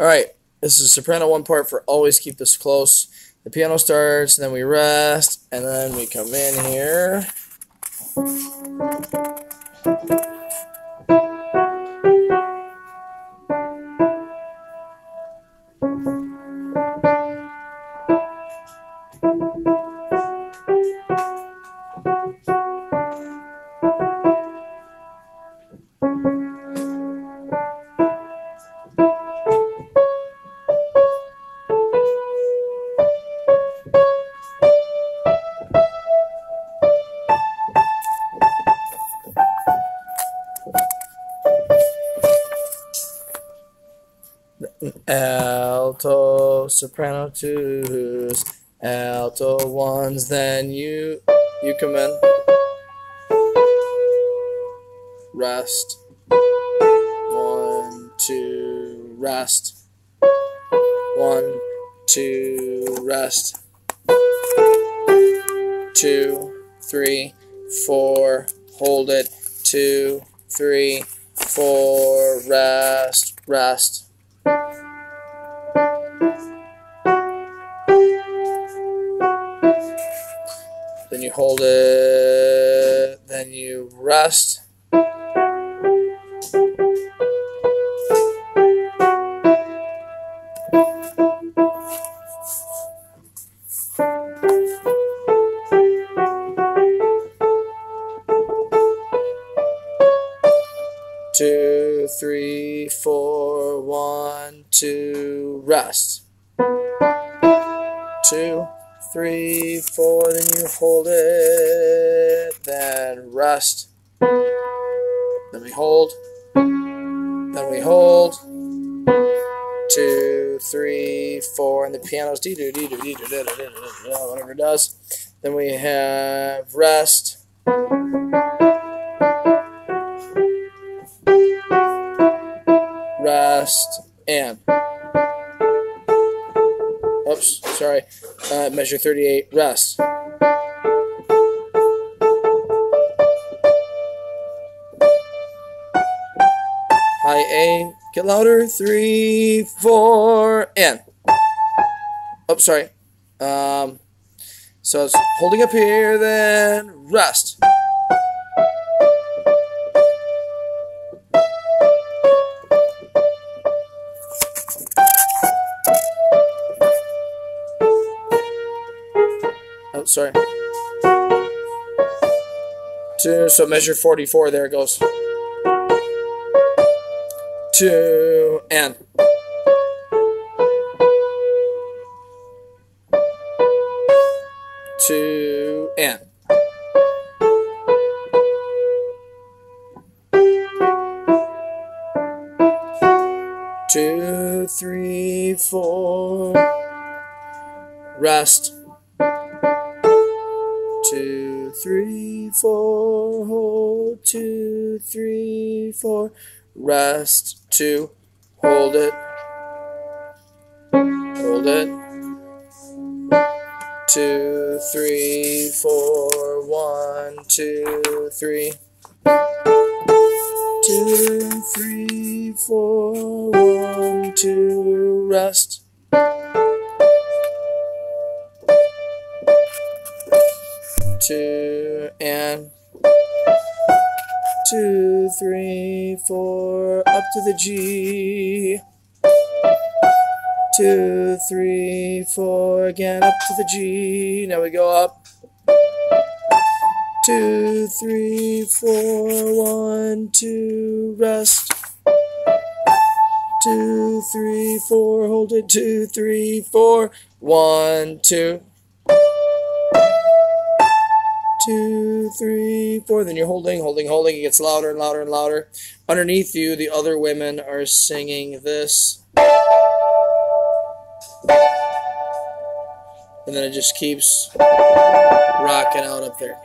All right, this is soprano one part for always keep this close. The piano starts, then we rest, and then we come in here. Alto, soprano twos, alto ones, then you you come in. Rest. One, two, rest. One, two, rest. Two, three, four, hold it. Two, three, four, rest, rest. Hold it, then you rest. Two, three, four, one, two, rest. Two, three, four, then you hold it, then rest. Then we hold, then we hold. Two, three, four, and the piano's dee doo dee doo dee doo doo doo whatever it does. Then we have rest. Rest and. Oops, sorry. Uh, measure 38, rest. High A, get louder. Three, four, and. Oh, sorry. Um, so it's holding up here, then rest. Sorry. Two, so measure 44, there it goes. Two, and. Two, and. Two, three, four. Rest. Three, four. Hold. Two, three, four. Rest. Two. Hold it. Hold it. Two, three, four. One, two, three. Two, three, four. One, two. Rest. Two and two, three, four, up to the G. Two, three, four, again up to the G. Now we go up. Two, three, four, one, two, rest. Two, three, four, hold it. Two, three, four, one, two. Two, three, four. Then you're holding, holding, holding. It gets louder and louder and louder. Underneath you, the other women are singing this. And then it just keeps rocking out up there.